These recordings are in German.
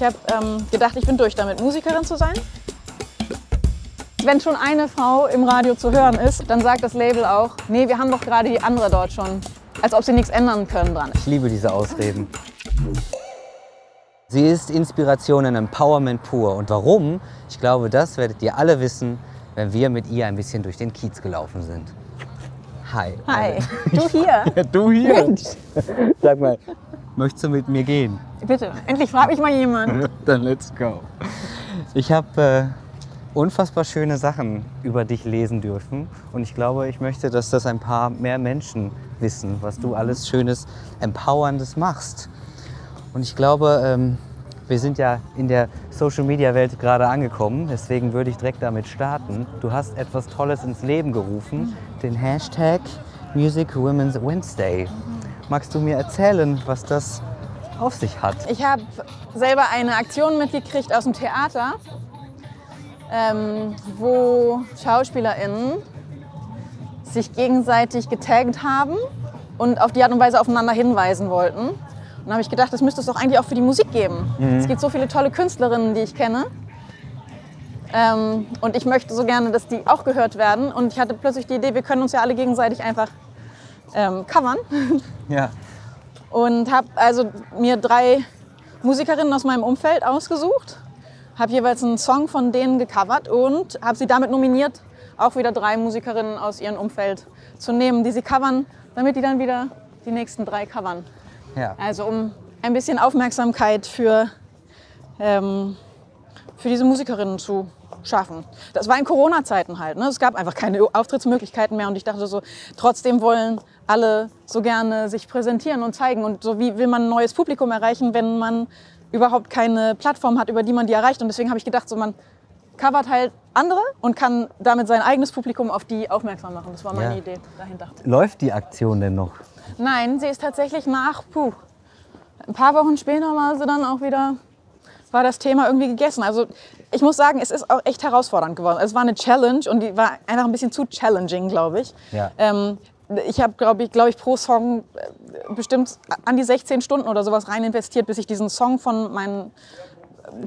Ich habe ähm, gedacht, ich bin durch damit, Musikerin zu sein. Wenn schon eine Frau im Radio zu hören ist, dann sagt das Label auch, nee, wir haben doch gerade die andere dort schon. Als ob sie nichts ändern können dran. Ich liebe diese Ausreden. Sie ist Inspiration und Empowerment pur. Und warum? Ich glaube, das werdet ihr alle wissen, wenn wir mit ihr ein bisschen durch den Kiez gelaufen sind. Hi. Hi, du hier. Du hier. Mensch. Sag mal, möchtest du mit mir gehen? Bitte, endlich fragt mich mal jemand. Dann let's go. Ich habe äh, unfassbar schöne Sachen über dich lesen dürfen und ich glaube, ich möchte, dass das ein paar mehr Menschen wissen, was du alles Schönes, Empowerndes machst. Und ich glaube, ähm, wir sind ja in der Social-Media-Welt gerade angekommen, deswegen würde ich direkt damit starten. Du hast etwas Tolles ins Leben gerufen, den Hashtag Music Women's Wednesday. Magst du mir erzählen, was das auf sich hat? Ich habe selber eine Aktion mitgekriegt aus dem Theater, ähm, wo SchauspielerInnen sich gegenseitig getaggt haben und auf die Art und Weise aufeinander hinweisen wollten. Und dann habe ich gedacht, das müsste es doch eigentlich auch für die Musik geben. Es gibt so viele tolle Künstlerinnen, die ich kenne. Ähm, und ich möchte so gerne, dass die auch gehört werden. Und ich hatte plötzlich die Idee, wir können uns ja alle gegenseitig einfach ähm, covern. Ja. Und habe also mir drei Musikerinnen aus meinem Umfeld ausgesucht, habe jeweils einen Song von denen gecovert und habe sie damit nominiert, auch wieder drei Musikerinnen aus ihrem Umfeld zu nehmen, die sie covern, damit die dann wieder die nächsten drei covern. ja. Also um ein bisschen Aufmerksamkeit für, ähm, für diese Musikerinnen zu schaffen. Das war in Corona-Zeiten halt. Ne? Es gab einfach keine Auftrittsmöglichkeiten mehr und ich dachte so, trotzdem wollen alle so gerne sich präsentieren und zeigen. Und so wie will man ein neues Publikum erreichen, wenn man überhaupt keine Plattform hat, über die man die erreicht. Und deswegen habe ich gedacht, so man covert halt andere und kann damit sein eigenes Publikum auf die aufmerksam machen. Das war meine Ja. Idee dahinter. Läuft die Aktion denn noch? Nein, sie ist tatsächlich nach, puh, ein paar Wochen später war sie dann auch wieder, war das Thema irgendwie gegessen. Also ich muss sagen, es ist auch echt herausfordernd geworden. Es war eine Challenge und die war einfach ein bisschen zu challenging, glaube ich. Ja. Ähm, ich habe, glaube ich, glaub ich, pro Song äh, bestimmt an die 16 Stunden oder sowas rein investiert, bis ich diesen Song von meinen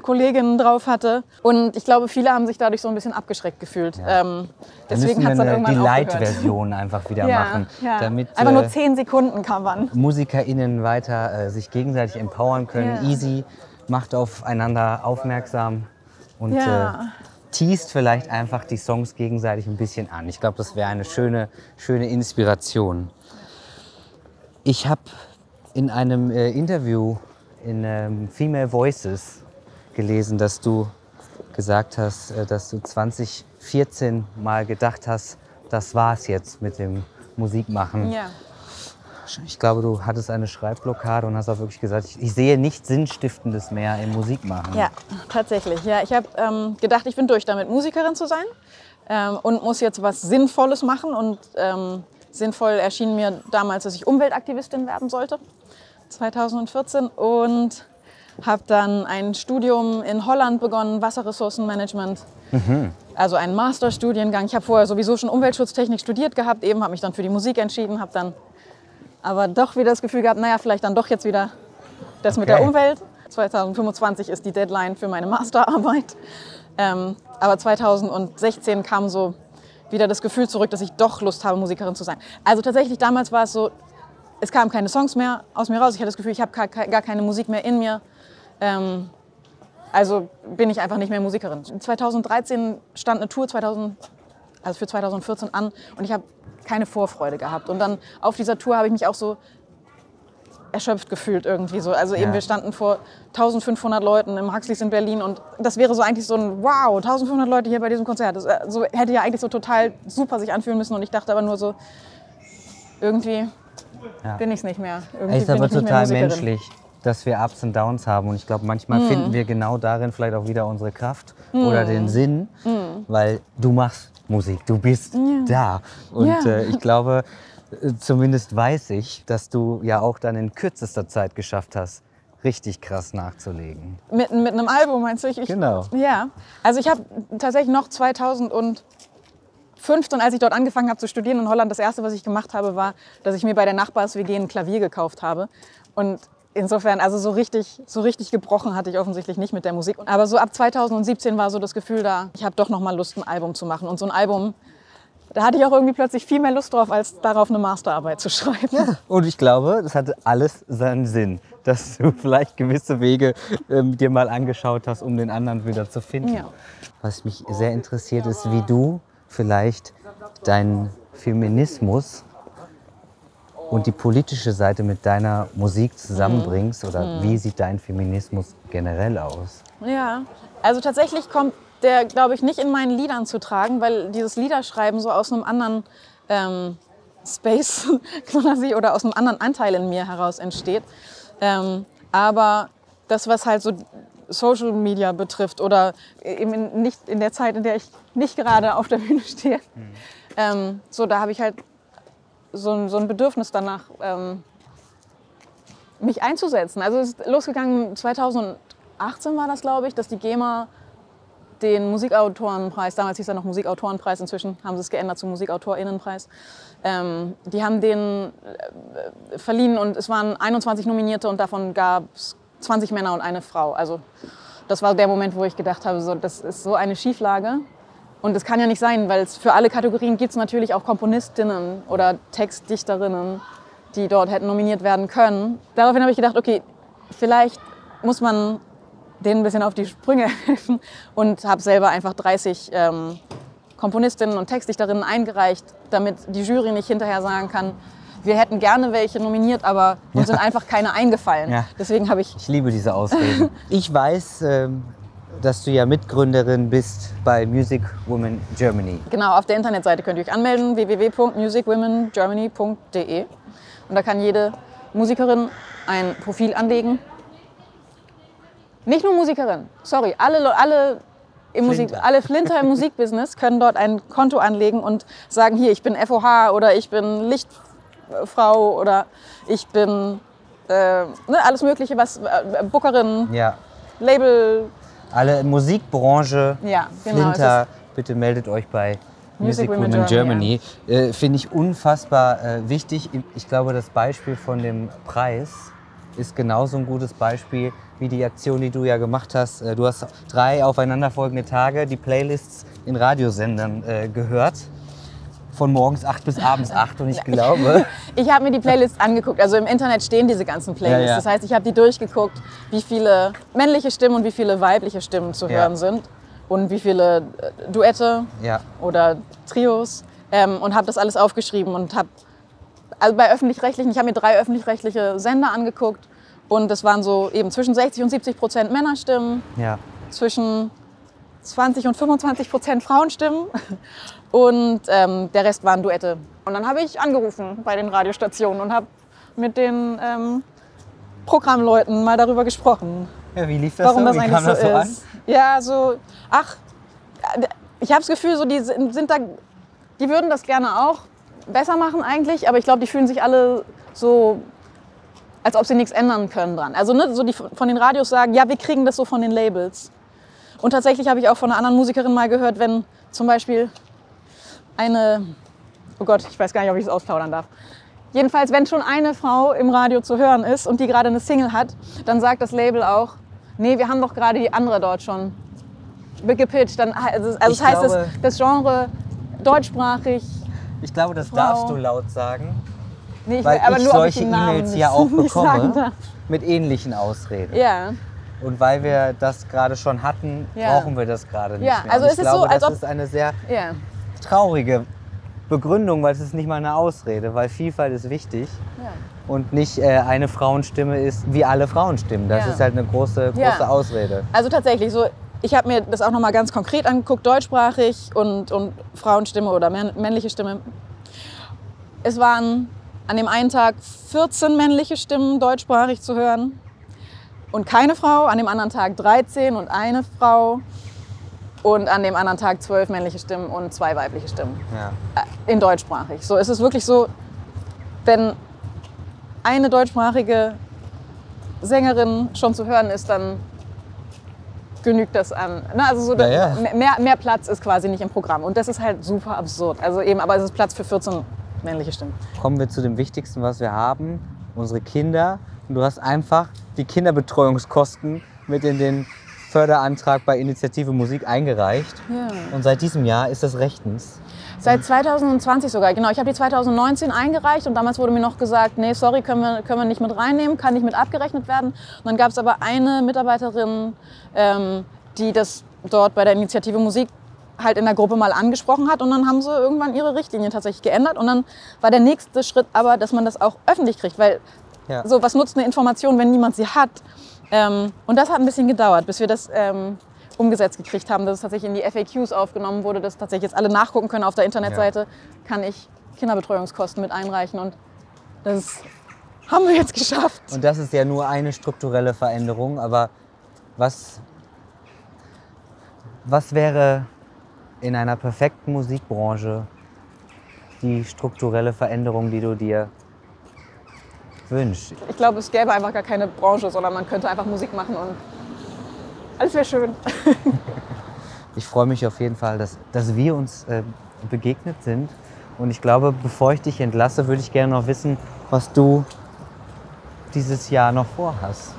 Kolleginnen drauf hatte. Und ich glaube, viele haben sich dadurch so ein bisschen abgeschreckt gefühlt. Ähm, Dann deswegen hat es dann irgendwann die. Light-Version einfach wieder Ja, machen, ja. damit Einfach nur äh, 10 Sekunden covern. MusikerInnen weiter äh, sich gegenseitig empowern können. Ja. Easy, macht aufeinander aufmerksam und Ja. äh, teast vielleicht einfach die Songs gegenseitig ein bisschen an. Ich glaube, das wäre eine schöne, schöne Inspiration. Ich habe in einem äh, Interview in ähm, Female Voices gelesen, dass du gesagt hast, äh, dass du 2014 mal gedacht hast, das war's jetzt mit dem Musikmachen. Ja. Ich glaube, du hattest eine Schreibblockade und hast auch wirklich gesagt, ich, ich sehe nichts Sinnstiftendes mehr im Musikmachen. Ja, tatsächlich. Ja, ich habe ähm, gedacht, ich bin durch damit, Musikerin zu sein ähm, und muss jetzt was Sinnvolles machen. Und ähm, sinnvoll erschien mir damals, dass ich Umweltaktivistin werden sollte, 2014. Und habe dann ein Studium in Holland begonnen, Wasserressourcenmanagement. Also einen Masterstudiengang. Ich habe vorher sowieso schon Umweltschutztechnik studiert gehabt, eben habe mich dann für die Musik entschieden, habe dann aber doch wieder das Gefühl gehabt, naja, vielleicht dann doch jetzt wieder das mit der Okay. Umwelt. 2025 ist die Deadline für meine Masterarbeit. Ähm, aber 2016 kam so wieder das Gefühl zurück, dass ich doch Lust habe, Musikerin zu sein. Also tatsächlich damals war es so, es kamen keine Songs mehr aus mir raus. Ich hatte das Gefühl, ich habe gar, keine Musik mehr in mir. Ähm, also bin ich einfach nicht mehr Musikerin. 2013 stand eine Tour 2000, also für 2014 an und ich habe keine Vorfreude gehabt. Und dann auf dieser Tour habe ich mich auch so erschöpft gefühlt irgendwie so. Also eben Ja. wir standen vor 1500 Leuten im Huxleys in Berlin und das wäre so eigentlich so ein Wow, 1500 Leute hier bei diesem Konzert. Das äh, so, hätte ja eigentlich so total super sich anfühlen müssen und ich dachte aber nur so, irgendwie Ja. bin ich es nicht mehr. Irgendwie Es ist aber total menschlich, dass wir Ups und Downs haben. Und ich glaube, manchmal Mhm. finden wir genau darin vielleicht auch wieder unsere Kraft oder Mhm. den Sinn, weil du machst Musik, du bist da. Und Ja. äh, ich glaube, äh, zumindest weiß ich, dass du ja auch dann in kürzester Zeit geschafft hast, richtig krass nachzulegen. Mit, mit einem Album meinst du? Ich, ich, Genau. Ja, also ich habe tatsächlich noch 2015, als ich dort angefangen habe zu studieren in Holland, das erste, was ich gemacht habe, war, dass ich mir bei der Nachbars-WG ein Klavier gekauft habe. Und insofern, also so richtig, so richtig gebrochen hatte ich offensichtlich nicht mit der Musik. Aber so ab 2017 war so das Gefühl da, ich habe doch noch mal Lust, ein Album zu machen. Und so ein Album, da hatte ich auch irgendwie plötzlich viel mehr Lust drauf, als darauf eine Masterarbeit zu schreiben. Und ich glaube, das hatte alles seinen Sinn, dass du vielleicht gewisse Wege ähm, dir mal angeschaut hast, um den anderen wieder zu finden. Ja. Was mich sehr interessiert ist, wie du vielleicht deinen Feminismus und die politische Seite mit deiner Musik zusammenbringst oder wie sieht dein Feminismus generell aus? Ja, also tatsächlich kommt der, glaube ich, nicht in meinen Liedern zu tragen, weil dieses Liederschreiben so aus einem anderen ähm, Space quasi oder aus einem anderen Anteil in mir heraus entsteht. Ähm, aber das, was halt so Social Media betrifft oder eben in, nicht in der Zeit, in der ich nicht gerade auf der Bühne stehe, ähm, so da habe ich halt so ein, so ein Bedürfnis danach, ähm, mich einzusetzen. Also es ist losgegangen 2018 war das, glaube ich, dass die GEMA den Musikautorenpreis, damals hieß er noch Musikautorenpreis, inzwischen haben sie es geändert zum Musikautorinnenpreis. Ähm, die haben den äh, verliehen und es waren 21 Nominierte und davon gab es 20 Männer und eine Frau. Also das war der Moment, wo ich gedacht habe, so, das ist so eine Schieflage. Und das kann ja nicht sein, weil es für alle Kategorien gibt es natürlich auch Komponistinnen oder Textdichterinnen, die dort hätten nominiert werden können. Daraufhin habe ich gedacht, okay, vielleicht muss man denen ein bisschen auf die Sprünge helfen und habe selber einfach 30 ähm, Komponistinnen und Textdichterinnen eingereicht, damit die Jury nicht hinterher sagen kann, wir hätten gerne welche nominiert, aber uns Ja. sind einfach keine eingefallen. Ja. Deswegen habe ich Ich liebe diese Ausreden. ich weiß, ähm, dass du ja Mitgründerin bist bei Music Women Germany. Genau, auf der Internetseite könnt ihr euch anmelden, www.musicwomengermany.de. Und da kann jede Musikerin ein Profil anlegen. Nicht nur Musikerin, sorry, alle, Le- alle, im Musik, Flinter. alle Flinter im Musikbusiness können dort ein Konto anlegen und sagen, hier, ich bin FOH oder ich bin Lichtfrau oder ich bin äh, ne, alles Mögliche, was äh, Bookerin, Ja. Label, Alle Musikbranche, Ja, genau, Flinter, bitte meldet euch bei Music, Women, Germany. Äh, Finde ich unfassbar äh, wichtig. Ich glaube, das Beispiel von dem Preis ist genauso ein gutes Beispiel wie die Aktion, die du ja gemacht hast. Äh, Du hast drei aufeinanderfolgende Tage die Playlists in Radiosendern äh, gehört. Von morgens 8 bis abends 8 und ich glaube, Ich habe mir die Playlists angeguckt. Also im Internet stehen diese ganzen Playlists. Ja, ja. Das heißt, ich habe die durchgeguckt, wie viele männliche Stimmen und wie viele weibliche Stimmen zu Ja. hören sind und wie viele äh, Duette oder Trios ähm, und habe das alles aufgeschrieben und habe also bei öffentlich-rechtlichen, ich habe mir drei öffentlich-rechtliche Sender angeguckt und das waren so eben zwischen 60 und 70 Prozent Männerstimmen, ja. zwischen 20 und 25 Prozent Frauenstimmen und ähm, der Rest waren Duette. Und dann habe ich angerufen bei den Radiostationen und habe mit den ähm, Programmleuten mal darüber gesprochen, ja wie lief das warum so? das wie eigentlich kam so das so an? ist. Ja, so, ach, ich habe das Gefühl, so die sind, sind da, die würden das gerne auch besser machen eigentlich, aber ich glaube, die fühlen sich alle so, als ob sie nichts ändern können dran. Also ne, so die von den Radios sagen, ja, wir kriegen das so von den Labels. Und tatsächlich habe ich auch von einer anderen Musikerin mal gehört, wenn zum Beispiel eine, oh Gott, ich weiß gar nicht, ob ich es ausplaudern darf. Jedenfalls, wenn schon eine Frau im Radio zu hören ist und die gerade eine Single hat, dann sagt das Label auch, nee, wir haben doch gerade die andere dort schon gepitcht. Dann, also also das heißt, glaube- das, das Genre deutschsprachig, Ich glaube, das Frau. darfst du laut sagen, nee, ich weil will, aber ich solche E-Mails ja auch bekomme mit ähnlichen Ausreden. Ja, Und weil wir das gerade schon hatten, Ja. brauchen wir das gerade nicht Ja, mehr. also Und es ich ist so, glaube, als das ist eine sehr ja. traurige Begründung, weil es ist nicht mal eine Ausrede, weil Vielfalt ist wichtig und nicht äh, eine Frauenstimme ist wie alle Frauenstimmen. Das ist halt eine große, große. Ausrede. Also tatsächlich, so, ich habe mir das auch noch mal ganz konkret angeguckt, deutschsprachig und, und Frauenstimme oder männ- männliche Stimme. Es waren an dem einen Tag 14 männliche Stimmen deutschsprachig zu hören und keine Frau, an dem anderen Tag 13 und eine Frau und an dem anderen Tag 12 männliche Stimmen und zwei weibliche Stimmen Ja. äh, in deutschsprachig. So es ist wirklich so, wenn eine deutschsprachige Sängerin schon zu hören ist, dann genügt das an. Na, also so Ja, ja. Mehr, mehr Platz ist quasi nicht im Programm. Und das ist halt super absurd. Also eben, aber es ist Platz für 14 männliche Stimmen. Kommen wir zu dem Wichtigsten, was wir haben. Unsere Kinder und du hast einfach die Kinderbetreuungskosten mit in den Förderantrag bei Initiative Musik eingereicht. Ja. Und seit diesem Jahr ist das rechtens. Seit 2020 sogar, genau. Ich habe die 2019 eingereicht und damals wurde mir noch gesagt, nee, sorry, können wir, können wir nicht mit reinnehmen, kann nicht mit abgerechnet werden. Und dann gab es aber eine Mitarbeiterin, ähm, die das dort bei der Initiative Musik halt in der Gruppe mal angesprochen hat und dann haben sie irgendwann ihre Richtlinien tatsächlich geändert und dann war der nächste Schritt aber, dass man das auch öffentlich kriegt, weil Ja. so was nutzt eine Information, wenn niemand sie hat. Ähm, und das hat ein bisschen gedauert, bis wir das ähm, umgesetzt gekriegt haben, dass es tatsächlich in die FAQs aufgenommen wurde, dass tatsächlich jetzt alle nachgucken können auf der Internetseite, kann ich Kinderbetreuungskosten mit einreichen und das haben wir jetzt geschafft. Und das ist ja nur eine strukturelle Veränderung, aber was, was wäre in einer perfekten Musikbranche die strukturelle Veränderung, die du dir wünschst? Ich glaube, es gäbe einfach gar keine Branche, sondern man könnte einfach Musik machen und alles wäre schön. Ich freue mich auf jeden Fall, dass, dass wir uns äh, begegnet sind. Und ich glaube, bevor ich dich entlasse, würde ich gerne noch wissen, was du dieses Jahr noch vorhast.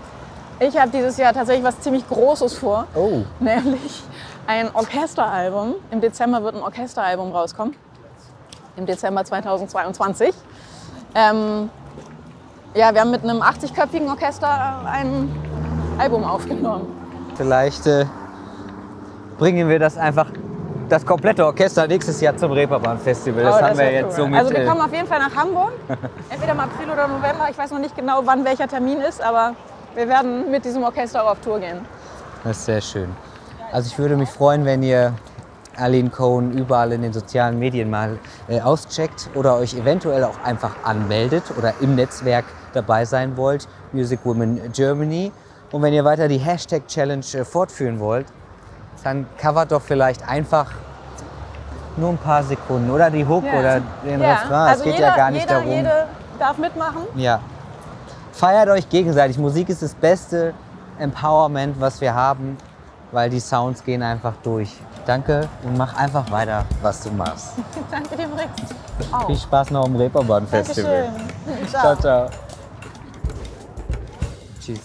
Ich habe dieses Jahr tatsächlich was ziemlich Großes vor. Oh. nämlich ein Orchesteralbum. Im Dezember wird ein Orchesteralbum rauskommen. Im Dezember 2022. Ähm, ja, wir haben mit einem 80-köpfigen Orchester ein Album aufgenommen. Vielleicht äh, bringen wir das einfach, das komplette Orchester nächstes Jahr zum Reeperbahn-Festival. Das Oh, haben wir jetzt cool. so mit. Also wir äh, kommen auf jeden Fall nach Hamburg. Entweder im April oder November. Ich weiß noch nicht genau, wann welcher Termin ist, aber wir werden mit diesem Orchester auch auf Tour gehen. Das ist sehr schön. Also ich würde mich freuen, wenn ihr Aline Cohn überall in den sozialen Medien mal äh, auscheckt oder euch eventuell auch einfach anmeldet oder im Netzwerk dabei sein wollt. Music Women Germany. Und wenn ihr weiter die Hashtag Challenge äh, fortführen wollt, dann covert doch vielleicht einfach nur ein paar Sekunden oder die Hook Ja. oder den Ja, Refrain. also es geht jeder, ja gar nicht jeder, darum. Jede darf mitmachen. Ja. Feiert euch gegenseitig. Musik ist das beste Empowerment, was wir haben, weil die Sounds gehen einfach durch. Danke und mach einfach weiter, was du machst. Danke dir. Auch. Viel Spaß noch im Reeperbahn-Festival. Dankeschön. Ciao, ciao. Tschüss.